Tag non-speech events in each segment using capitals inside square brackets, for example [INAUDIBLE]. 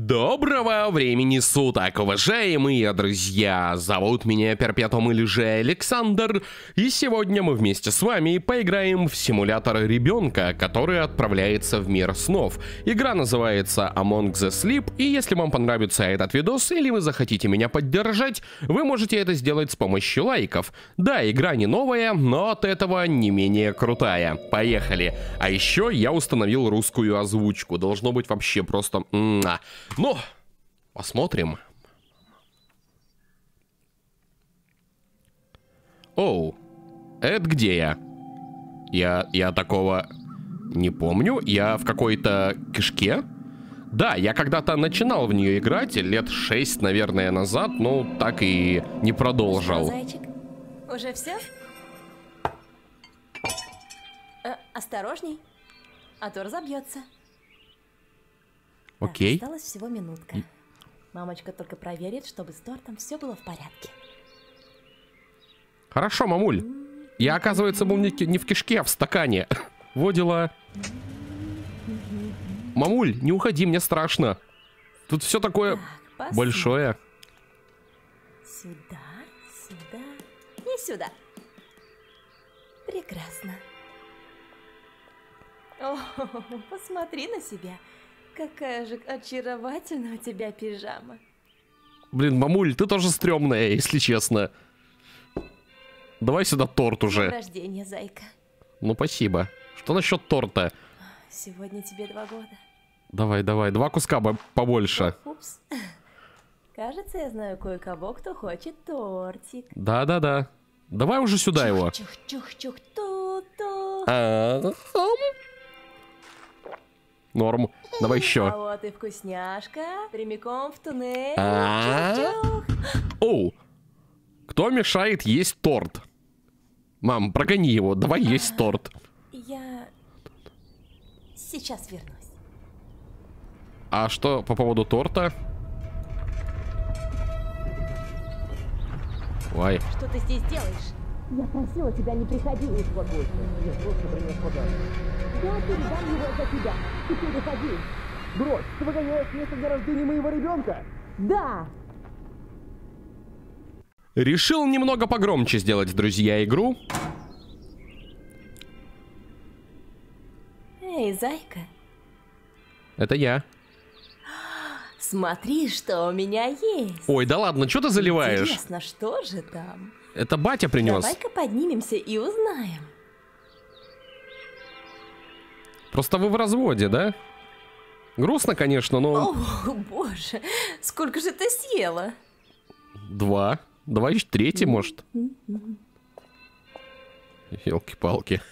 Доброго времени суток, уважаемые друзья! Зовут меня Перпетум или же Александр, и сегодня мы вместе с вами поиграем в симулятор ребенка, который отправляется в мир снов. Игра называется Among the Sleep, и если вам понравится этот видос или вы захотите меня поддержать, вы можете это сделать с помощью лайков. Да, игра не новая, но от этого не менее крутая. Поехали! А еще я установил русскую озвучку, должно быть вообще просто... -м ну, посмотрим. Оу, это где я? Я, я такого не помню. Я в какой-то кишке? Да, я когда-то начинал в нее играть, лет шесть, наверное, назад, но так и не продолжил. Уже все? Э, осторожней, а то разобьется. Окей. Осталась всего минутка. Мамочка только проверит, чтобы с тортом все было в порядке. Хорошо, мамуль. Я, оказывается, был не, не в кишке, а в стакане. [LAUGHS] Во дела. Мамуль, не уходи, мне страшно. Тут все такое Так, большое. Сюда, сюда и сюда. Прекрасно. О, [LAUGHS] посмотри на себя. Какая же очаровательная у тебя пижама. Блин, мамуль, ты тоже стрёмная, если честно. Давай сюда торт День уже. рождения, зайка. Ну, спасибо. Что насчет торта? Сегодня тебе два года. Давай, давай, два куска бо- побольше. Упс. Кажется, я знаю кое-кого, кто хочет тортик. Да-да-да. Давай уже сюда его. Чух-чух-чух, ту-ту. А. Норм. Давай А еще. вот и вкусняшка. Прямиком в туннель. А. Оу. Кто мешает есть торт? Мам, прогони его, давай есть торт. Я сейчас вернусь. А что по поводу торта? Ой. Что ты здесь делаешь? Я просила тебя не приходить. Я просто принес подарок. Я передам его за тебя. Теперь уходи. Дрожь, ты выгоняешь место для рождения моего ребенка? Да. Решил немного погромче сделать, друзья, игру. Эй, зайка, Это я. смотри, что у меня есть. Ой, да ладно, что ты заливаешь? Интересно, что же там? Это батя принес. Давай-ка поднимемся и узнаем. Просто вы в разводе, да? Грустно, конечно, но... О, боже, сколько же ты съела? Два. Давай еще третий, может. Елки-палки.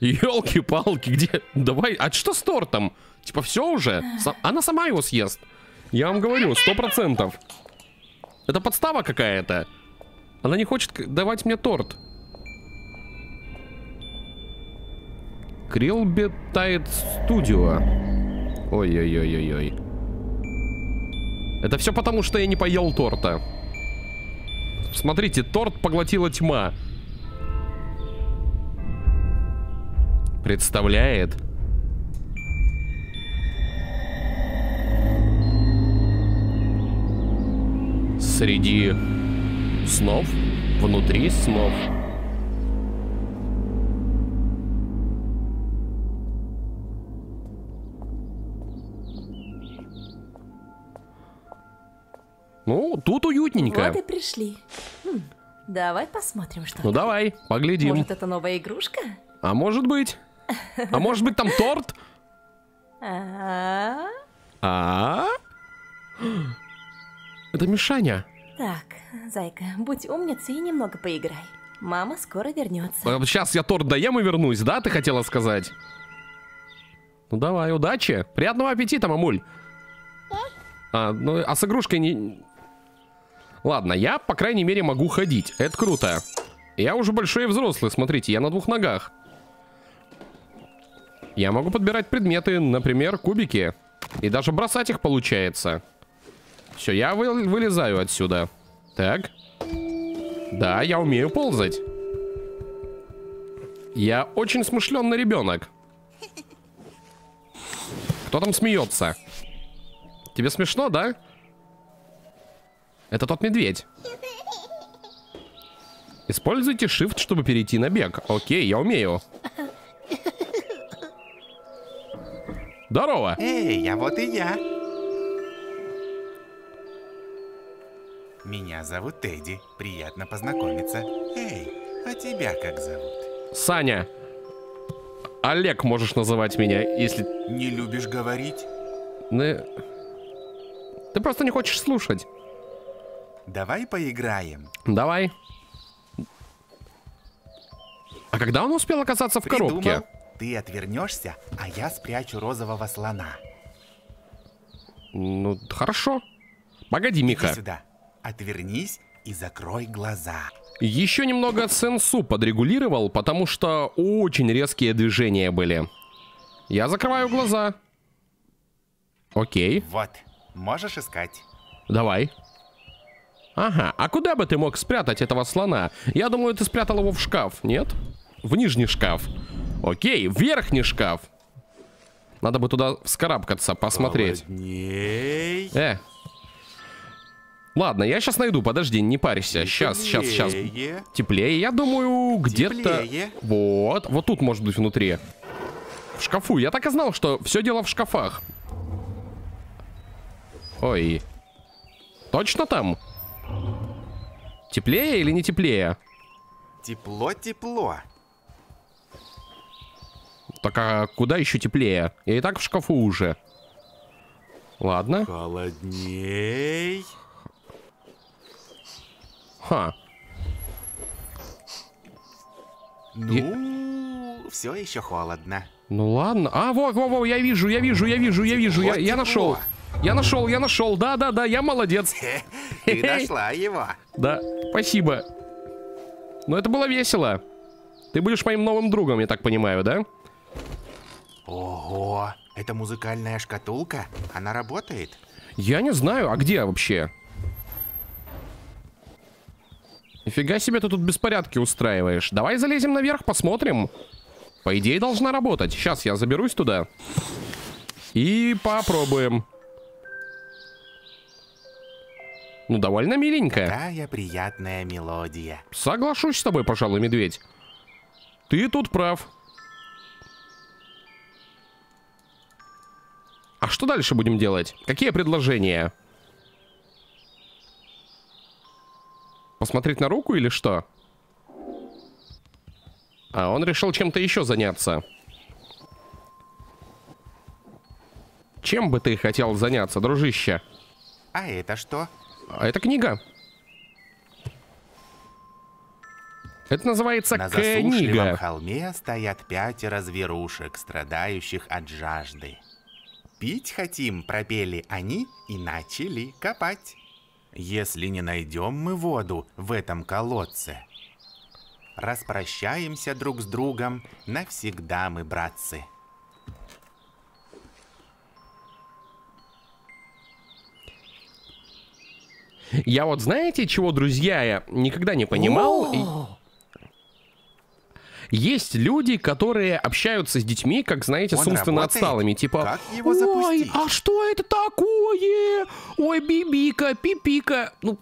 Елки-палки, где... Давай, а что с тортом? Типа все уже? Она сама его съест. Я вам говорю, сто процентов. Это подстава какая-то. Она не хочет давать мне торт. Крилбетайт Студио. Ой-ой-ой-ой-ой. Это все потому, что я не поел торта. Смотрите, торт поглотила тьма. Представляет. Среди снов, внутри снов. Ну, тут уютненько. Вот и пришли. Хм, давай посмотрим, что Ну там. давай, поглядим. Может, это новая игрушка? А может быть? А может быть там торт? А, А? Это Мишаня. Так, зайка, будь умницей и немного поиграй. Мама скоро вернется. Сейчас я торт доем и вернусь, да, ты хотела сказать? Ну давай, удачи. Приятного аппетита, мамуль. А, ну, а с игрушкой не... Ладно, я, по крайней мере, могу ходить. Это круто. Я уже большой и взрослый, смотрите, я на двух ногах. Я могу подбирать предметы, например, кубики. И даже бросать их получается. Все, я вы- вылезаю отсюда. Так. Да, я умею ползать. Я очень смышленный ребенок. Кто там смеется? Тебе смешно, да? Это тот медведь. Используйте shift, чтобы перейти на бег. Окей, я умею. Здорово. Эй, а вот и я. Меня зовут Тедди. Приятно познакомиться. Эй, а тебя как зовут? Саня. Олег можешь называть меня, если... Не любишь говорить? Ну, Ты просто не хочешь слушать. Давай поиграем. Давай. А когда он успел оказаться в коробке? Придумал. Ты отвернешься, а я спрячу розового слона. Ну, хорошо. Погоди, Иди Миха. сюда. Отвернись и закрой глаза. Еще немного сенсу подрегулировал, потому что очень резкие движения были. Я закрываю глаза. Окей, Вот, можешь искать. давай. Ага, а куда бы ты мог спрятать этого слона? Я думаю, ты спрятал его в шкаф, нет? В нижний шкаф. Окей, в верхний шкаф. Надо бы туда вскарабкаться, посмотреть. Холодней. Э. Ладно, я сейчас найду, подожди, не парься. Сейчас, сейчас, сейчас. Теплее. Я думаю, где-то... Вот, вот тут может быть внутри. В шкафу. Я так и знал, что все дело в шкафах. Ой. Точно там? Теплее или не теплее? Тепло-тепло. Так а куда еще теплее? Я и так в шкафу уже. Ладно. Холодней. Ха. Ну, все еще холодно. Ну ладно. А, во, во, во, я вижу, я вижу, я вижу, я вижу. Я, я нашел. Я нашел, я нашел. Да, да, да, я молодец. [LAUGHS] Ты нашла его. Да, спасибо. Но это было весело. Ты будешь моим новым другом, я так понимаю, да? Ого, это музыкальная шкатулка? Она работает? Я не знаю, а где вообще? Нифига себе ты тут беспорядки устраиваешь. Давай залезем наверх, посмотрим. По идее, должна работать. Сейчас я заберусь туда. И попробуем. Ну, довольно миленькая. Какая приятная мелодия. Соглашусь с тобой, пожалуй, медведь. Ты тут прав. А что дальше будем делать? Какие предложения? Посмотреть на руку или что? А, он решил чем-то еще заняться. Чем бы ты хотел заняться, дружище? А это что? А это книга. Это называется На засушливом книга. холме стоят пятеро зверушек, страдающих от жажды. Пить хотим, пропели они и начали копать. Если не найдем мы воду в этом колодце, распрощаемся друг с другом, навсегда мы, братцы. Я вот знаете, чего, друзья, я никогда не понимал. И- Есть люди, которые общаются с детьми, как, знаете, с Он умственно работает? отсталыми. Типа, ой, запустить?» а что это такое? Ой, бибика, пипика. Ну,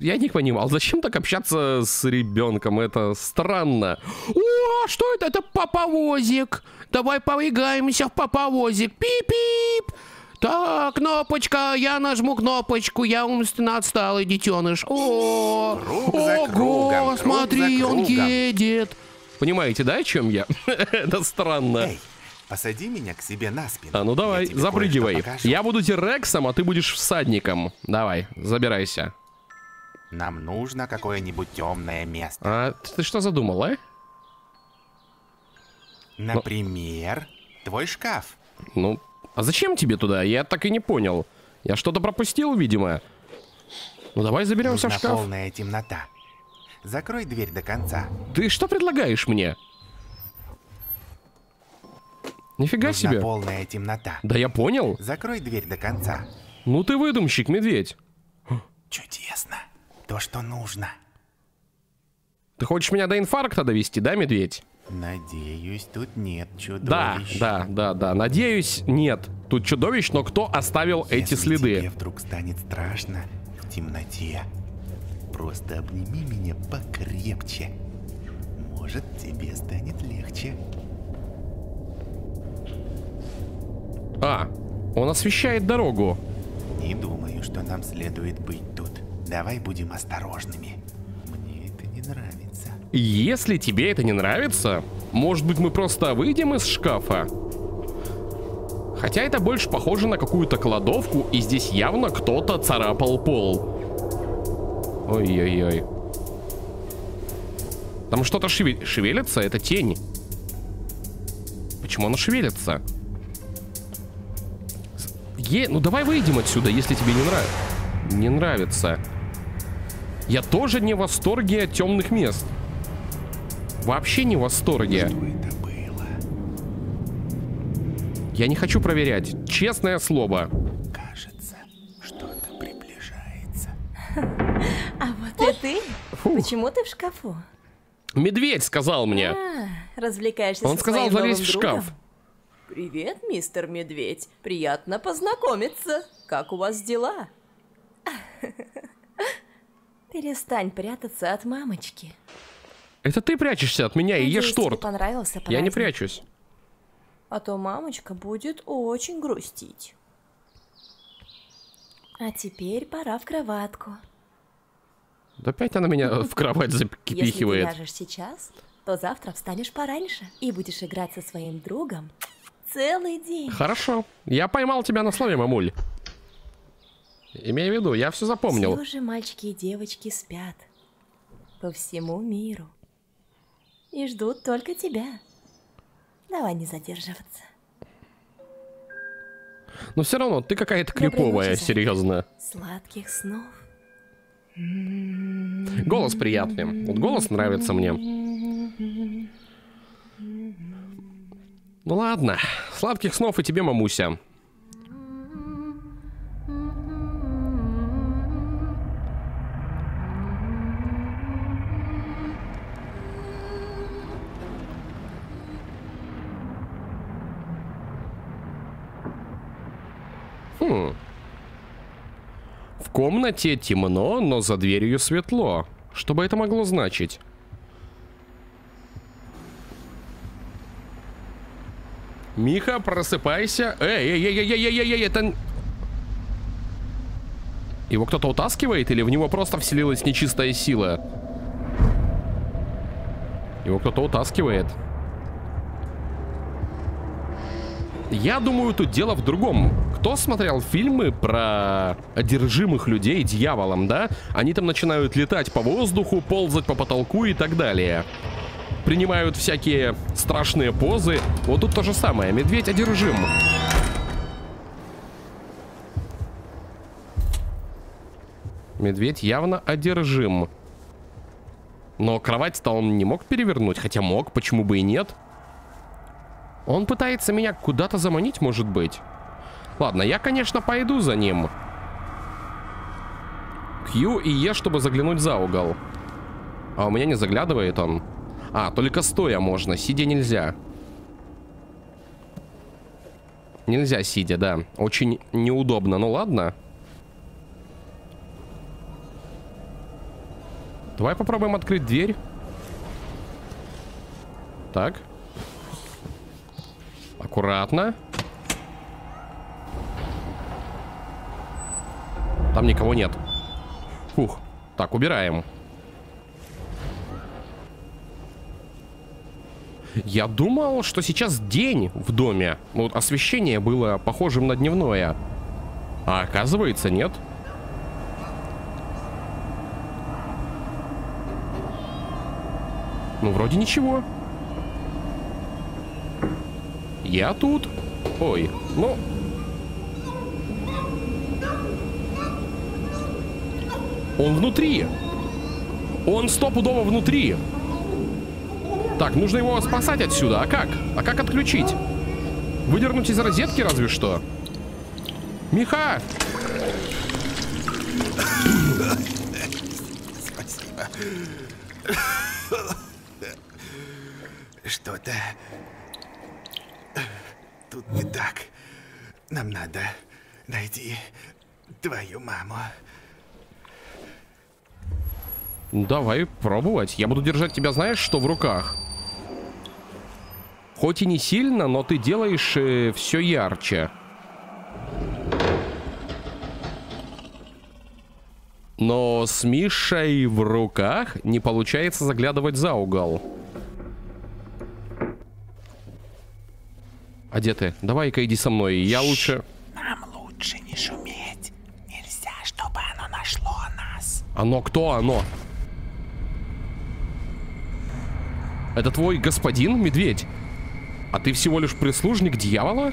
я не понимал, зачем так общаться с ребенком? Это странно. О, что это? Это папавозик. Давай поиграемся в папавозик. Пип-пип. Так, кнопочка, я нажму кнопочку, я умственно отсталый детеныш. О, Круг ого, кругом, смотри, он едет. Понимаете, да, о чем я? [LAUGHS] Это странно. Эй, посади меня к себе на спину. А ну давай, Я запрыгивай. Я буду Тирексом, а ты будешь всадником. Давай, забирайся. Нам нужно какое-нибудь темное место. А ты что задумал, а? Например, твой шкаф. Ну, а зачем тебе туда? Я так и не понял. Я что-то пропустил, видимо. Ну давай заберемся в шкаф. полная темнота. Закрой дверь до конца. Ты что предлагаешь мне? Нифига Нужна себе. полная темнота. Да я понял. Закрой дверь до конца. Ну ты выдумщик, медведь. Чудесно. То, что нужно. Ты хочешь меня до инфаркта довести, да, медведь? Надеюсь, тут нет Да, чудовищ. да, да, да. Надеюсь, нет. Тут чудовищ, но кто оставил эти Если следы? тебе вдруг станет страшно в темноте, просто обними меня покрепче. Может, тебе станет легче. А, он освещает дорогу. Не думаю, что нам следует быть тут. Давай будем осторожными. Мне это не нравится. Если тебе это не нравится, может быть мы просто выйдем из шкафа? Хотя это больше похоже на какую-то кладовку, и здесь явно кто-то царапал пол. Ой-ой-ой. Там что-то шеве- шевелится, это тень. Почему оно шевелится? Е... Ну давай выйдем отсюда, если тебе не нравится. Не нравится. Я тоже не в восторге от темных мест. Вообще не в восторге. Что это было? Я не хочу проверять. Честное слово. Кажется, что-то приближается. А вот и ты? Фух. Почему ты в шкафу? Медведь сказал мне. А, развлекаешься Он сказал залезть в шкаф. другом? Привет, мистер Медведь. Приятно познакомиться. Как у вас дела? [LAUGHS] Перестань прятаться от мамочки. Это ты прячешься от меня и ешь Надеюсь, торт. понравился Я не прячусь. А то мамочка будет очень грустить. А теперь пора в кроватку. Да опять она меня в кровать [LAUGHS] Если ты запихивает. ляжешь сейчас, то завтра встанешь пораньше и будешь играть со своим другом целый день. Хорошо. Я поймал тебя на слове, мамуль. Имею в виду, я все запомнил. Все же мальчики и девочки спят по всему миру и ждут только тебя. Давай не задерживаться. Но все равно, ты какая-то криповая, серьезно. Сладких снов. Голос приятный. Вот голос нравится мне. Ну ладно. Сладких снов и тебе, мамуся. Комнате темно, но за дверью светло. Что бы это могло значить? Миха, просыпайся. Эй, эй, эй, эй, эй, эй, эй, это... Его кто-то утаскивает или в него просто вселилась нечистая сила? Его кто-то утаскивает. Я думаю, тут дело в другом. Кто смотрел фильмы про одержимых людей дьяволом, да? Они там начинают летать по воздуху, ползать по потолку и так далее. Принимают всякие страшные позы. Вот тут то же самое. Медведь одержим. Медведь явно одержим. Но кровать-то он не мог перевернуть, хотя мог, почему бы и нет. Он пытается меня куда-то заманить, может быть. Ладно, я, конечно, пойду за ним. Q и Е, чтобы заглянуть за угол. А у меня не заглядывает он. А, только стоя можно, сидя нельзя. Нельзя сидя, да. Очень неудобно, ну ладно. Давай попробуем открыть дверь. Так. Аккуратно. Там никого нет. Фух. Так, убираем. Я думал, что сейчас день в доме. Ну, Вот освещение было похожим на дневное. А оказывается, нет. Ну, вроде ничего. Я тут. Ой, ну... Он внутри. Он стопудово внутри. Так, нужно его спасать отсюда. А как? А как отключить? Выдернуть из розетки разве что? Миха! Спасибо. Что-то... Тут не так. Нам надо найти твою маму. Давай пробовать. Я буду держать тебя, знаешь, что в руках. Хоть и не сильно, но ты делаешь э, все ярче. Но с Мишей в руках не получается заглядывать за угол. А где ты? Давай-ка иди со мной. Я лучше... Нам лучше не шуметь. Нельзя, чтобы оно нашло нас. Оно кто оно? Это твой господин, медведь? А ты всего лишь прислужник дьявола?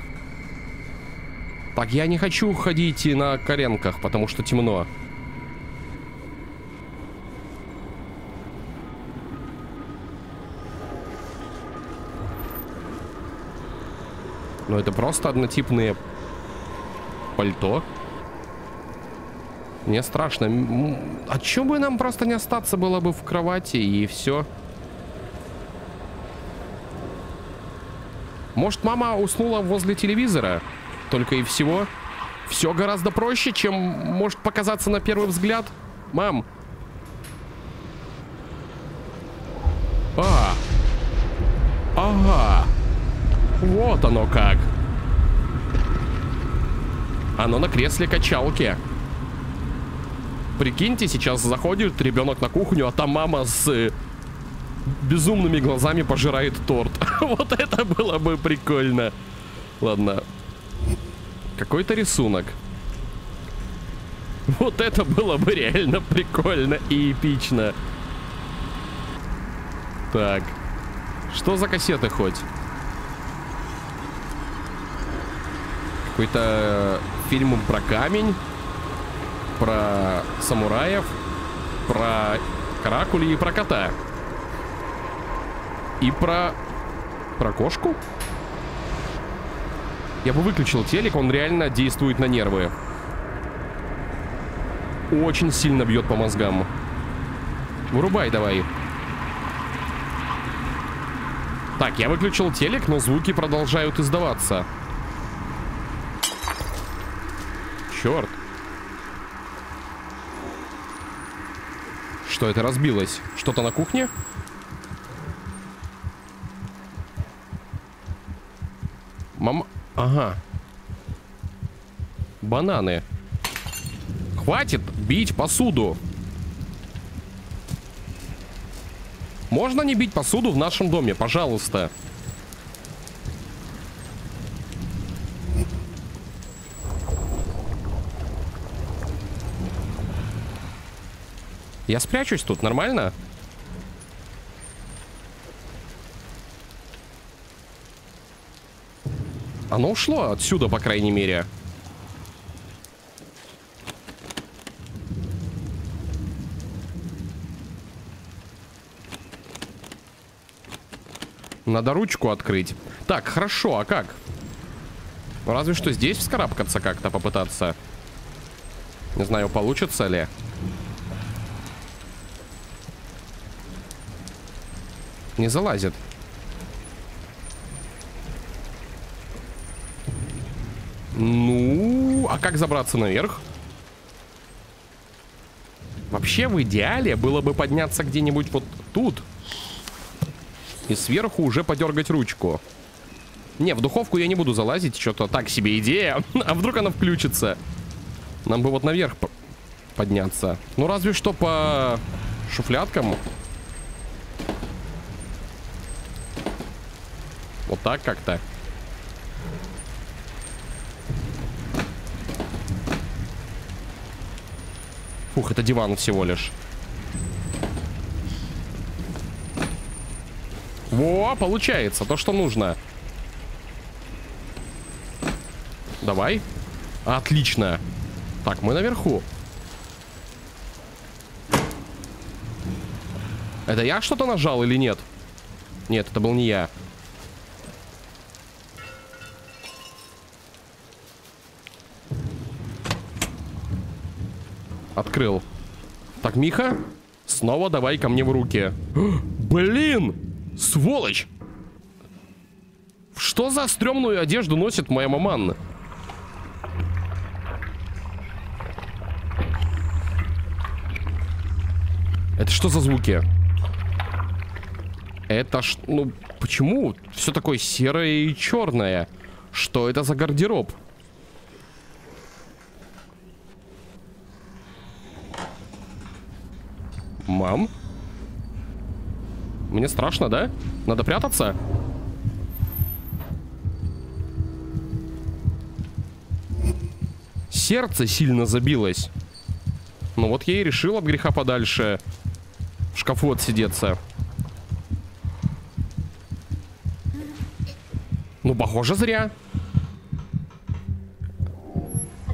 Так, я не хочу ходить на коленках, потому что темно. Но это просто однотипные пальто. Мне страшно. А чё бы нам просто не остаться было бы в кровати и все? Может, мама уснула возле телевизора? Только и всего? Все гораздо проще, чем может показаться на первый взгляд. Мам. А. Ага. Вот оно как. Оно на кресле качалки. Прикиньте, сейчас заходит ребенок на кухню, а там мама с э, безумными глазами пожирает торт. [LAUGHS] вот это было бы прикольно. Ладно. Какой-то рисунок. Вот это было бы реально прикольно и эпично. Так. Что за кассеты хоть? Какой-то э, фильм про камень, про самураев, про каракули и про кота. И про... Про кошку? Я бы выключил телек, он реально действует на нервы. Очень сильно бьет по мозгам. Вырубай давай. Так, я выключил телек, но звуки продолжают издаваться. Черт. Что это разбилось? Что-то на кухне? Ага. Бананы. Хватит бить посуду. Можно не бить посуду в нашем доме, пожалуйста. Я спрячусь тут, нормально? Оно ушло отсюда, по крайней мере. Надо ручку открыть. Так, хорошо, а как? Разве что здесь вскарабкаться как-то попытаться. Не знаю, получится ли. Не залазит. Ну, а как забраться наверх? Вообще, в идеале было бы подняться где-нибудь вот тут. И сверху уже подергать ручку. Не, в духовку я не буду залазить. Что-то так себе идея. [LAUGHS] А вдруг она включится? Нам бы вот наверх по подняться. Ну, разве что по шуфляткам. Вот так как-то. Фух, это диван всего лишь. Во, получается, то, что нужно. Давай. Отлично. Так, мы наверху. Это я что-то нажал или нет? Нет, это был не я. Открыл. Так, Миха, снова давай ко мне в руки. [GASPS] Блин! Сволочь! Что за стрёмную одежду носит моя маман? Это что за звуки? Это ж... Ну, почему все такое серое и черное? Что это за гардероб? Мам? Мне страшно, да? Надо прятаться? Сердце сильно забилось. Ну вот я и решил от греха подальше в шкафу отсидеться. Ну, похоже, зря.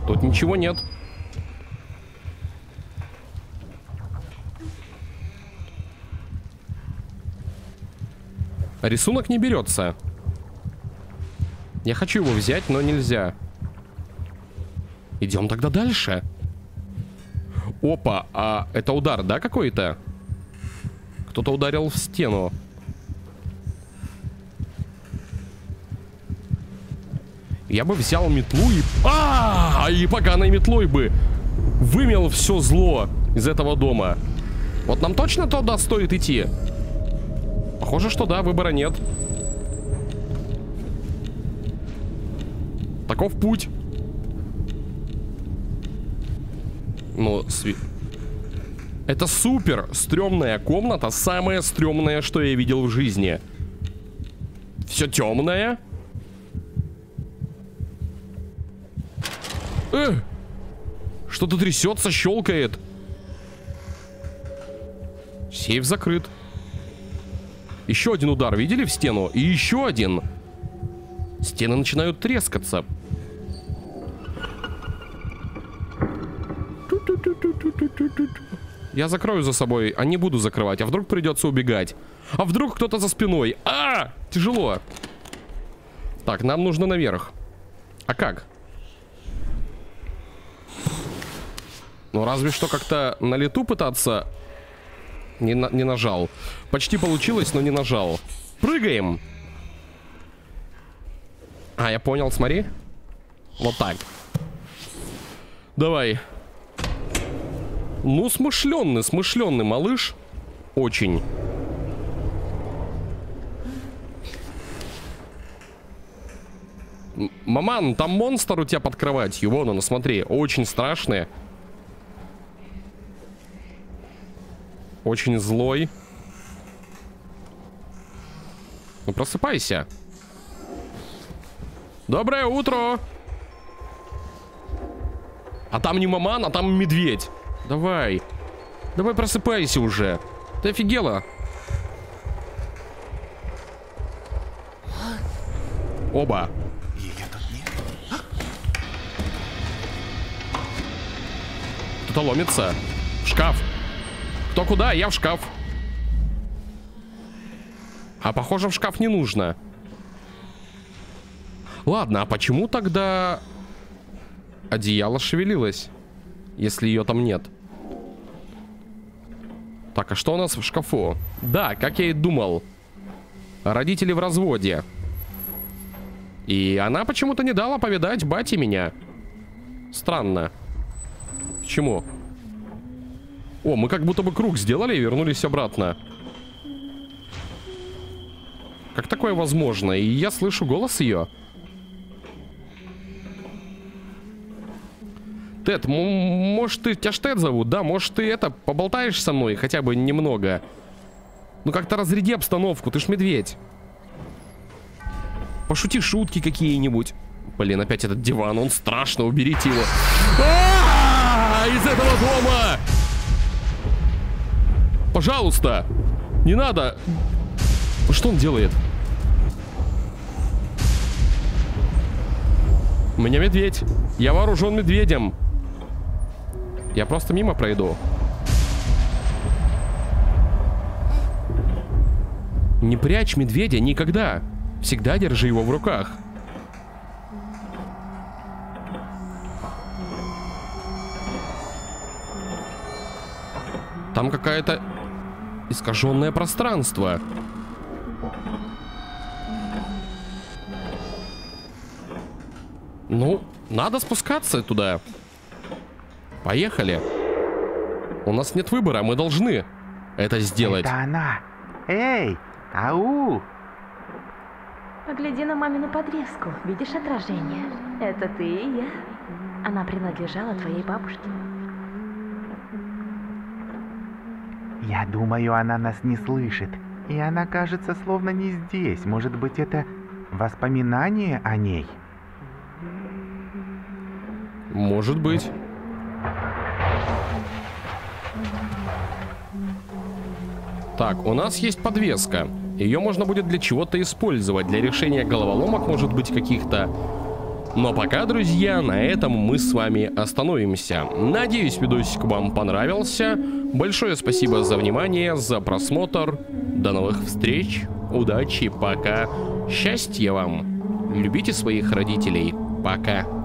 Тут ничего нет. Рисунок не берется. Я хочу его взять, но нельзя. Идем тогда дальше. Опа, а это удар, да, какой-то? Кто-то ударил в стену. Я бы взял метлу и... А, -а, -а и поганой метлой бы вымел все зло из этого дома. Вот нам точно туда стоит идти? Похоже, что да, выбора нет. Таков путь. Ну, сви... Это супер стрёмная комната, самая стрёмная, что я видел в жизни. Все темное. Э! Что-то трясется, щелкает. Сейф закрыт. Еще один удар, видели в стену? И еще один. Стены начинают трескаться. Я закрою за собой, а не буду закрывать. А вдруг придется убегать? А вдруг кто-то за спиной? А, тяжело. Так, нам нужно наверх. А как? Ну, разве что как-то на лету пытаться... Не, на, не нажал. Почти получилось, но не нажал. Прыгаем! А, я понял, смотри. Вот так. Давай. Ну, смышленный, смышленный малыш. Очень. Маман, там монстр у тебя под кроватью. Вон он, смотри. Очень страшный. Очень злой. Ну, просыпайся. Доброе утро. А там не маман, а там медведь. Давай. Давай просыпайся уже. Ты офигела? Оба. Ее тут нет. Кто-то ломится. В шкаф. Кто куда? Я в шкаф. А похоже, в шкаф не нужно. Ладно, а почему тогда одеяло шевелилось? Если ее там нет. Так, а что у нас в шкафу? Да, как я и думал. Родители в разводе. И она почему-то не дала повидать бати меня. Странно. Почему? О, мы как будто бы круг сделали и вернулись обратно. Как такое возможно? И я слышу голос ее. Тед, может ты, тебя ж Тед зовут, да? Может ты это, поболтаешь со мной хотя бы немного? Ну как-то разряди обстановку, ты ж медведь. Пошути шутки какие-нибудь. Блин, опять этот диван, он страшно, уберите его. А! Из этого дома! Пожалуйста! Не надо! Что он делает? У меня медведь. Я вооружен медведем. Я просто мимо пройду. Не прячь медведя никогда. Всегда держи его в руках. Там какая-то искаженное пространство. Ну, надо спускаться туда. Поехали. У нас нет выбора, мы должны это сделать. Это она. Эй, ау! Погляди на мамину подвеску. Видишь отражение? Это ты и я. Она принадлежала твоей бабушке. Я думаю, она нас не слышит. И она кажется словно не здесь. Может быть, это воспоминание о ней? Может быть. Так, у нас есть подвеска. Ее можно будет для чего-то использовать. Для решения головоломок, может быть, каких-то. Но пока, друзья, на этом мы с вами остановимся. Надеюсь, видосик вам понравился. Большое спасибо за внимание, за просмотр. До новых встреч. Удачи, пока. Счастья вам. Любите своих родителей. Пока.